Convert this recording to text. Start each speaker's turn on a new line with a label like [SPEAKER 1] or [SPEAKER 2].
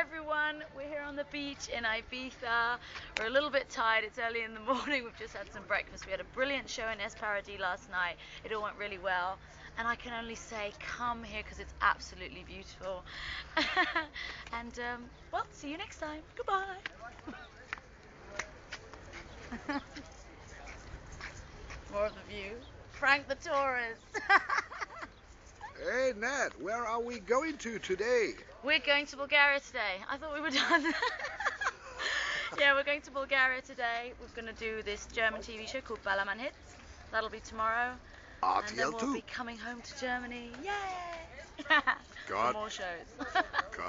[SPEAKER 1] everyone. We're here on the beach in Ibiza. We're a little bit tired. It's early in the morning. We've just had some breakfast. We had a brilliant show in Es Paradis last night. It all went really well. And I can only say, come here because it's absolutely beautiful. and, um, well, see you next time. Goodbye. More of the view. Frank the tourist.
[SPEAKER 2] Where are we going to today?
[SPEAKER 1] We're going to Bulgaria today. I thought we were done. yeah, we're going to Bulgaria today. We're going to do this German TV show called Ballermann Hits. That'll be tomorrow. And then we'll be coming home to Germany. Yay!
[SPEAKER 2] God.
[SPEAKER 1] More shows.
[SPEAKER 2] Cut.